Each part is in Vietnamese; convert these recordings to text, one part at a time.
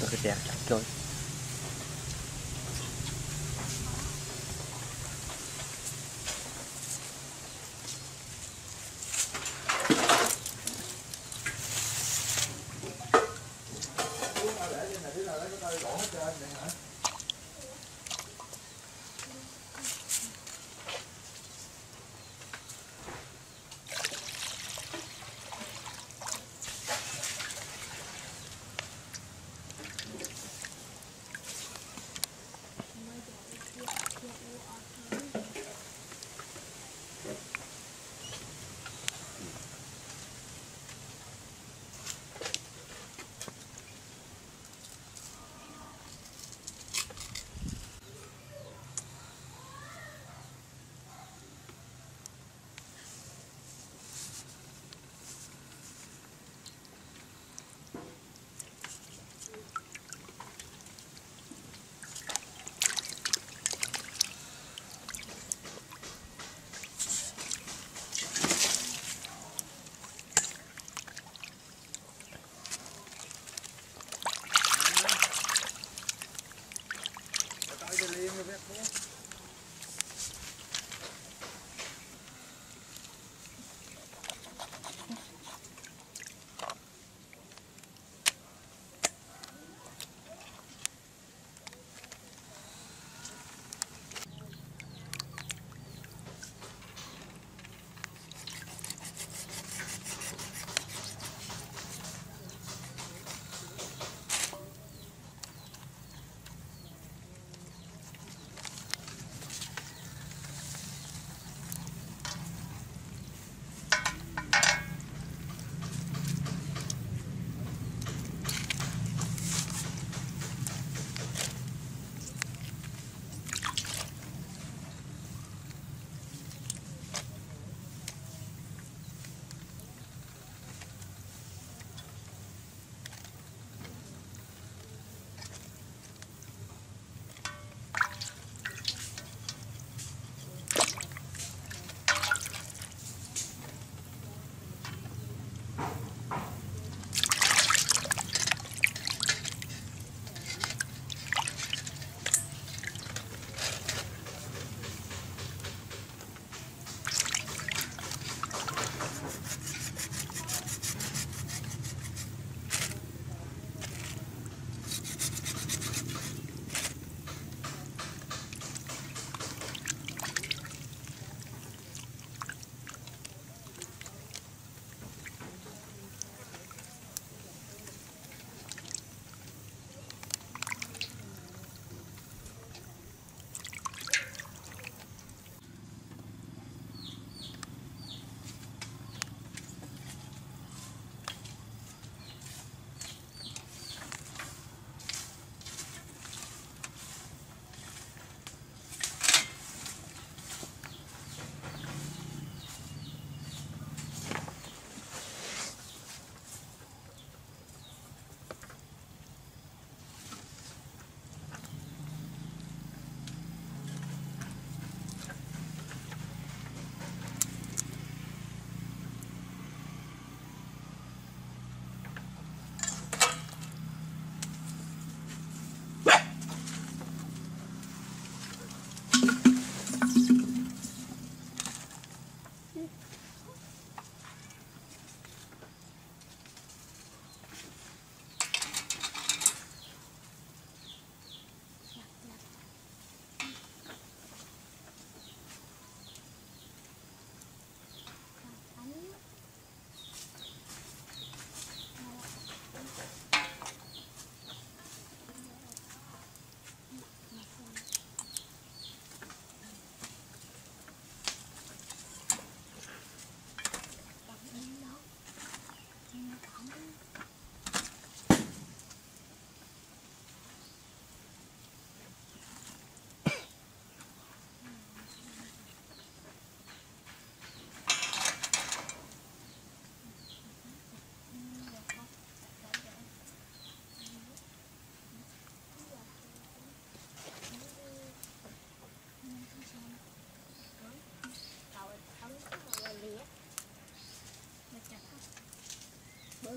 tôi đẹp chặt rồi subscribe cho các bơm cho các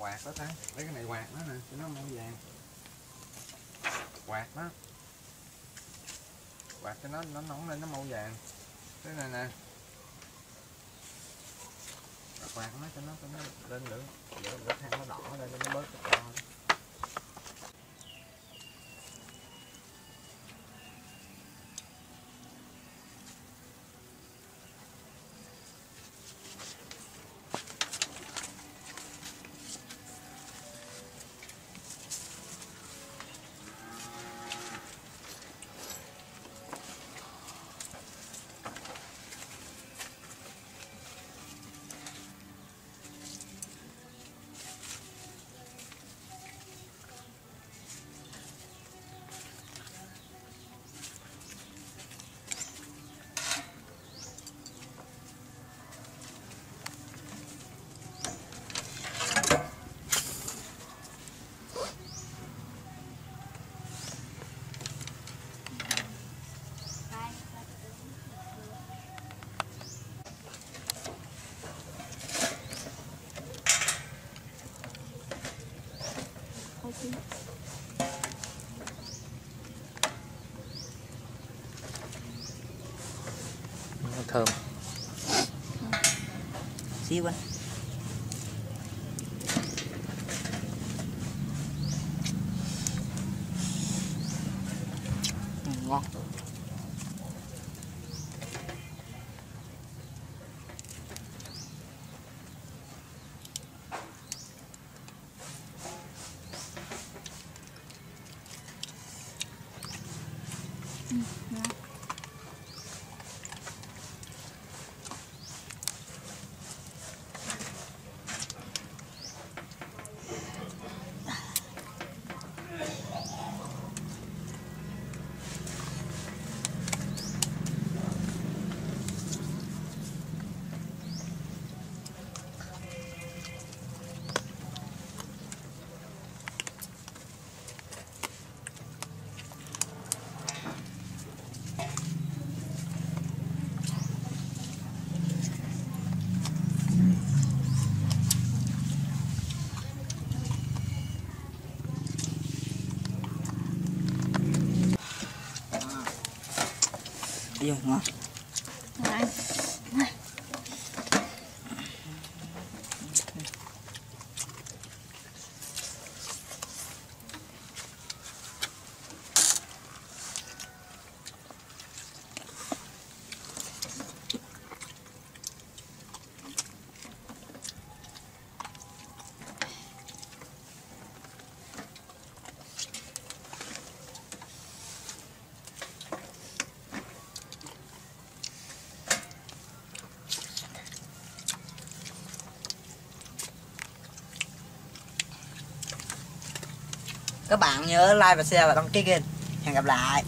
quạt đó ta lấy cái này quạt nó nè, cho nó màu vàng. Quạt đó quạt cho nó nó nóng lên, nó màu vàng. Cái này nè. Quạt nó cho nó cho nó lên lửa lửa lửa than nó đỏ lên cho nó bớt cái to nó thơm. Xíu anh ngon Yêu ngon. Các bạn nhớ like và share và đăng ký kênh. Hẹn gặp lại.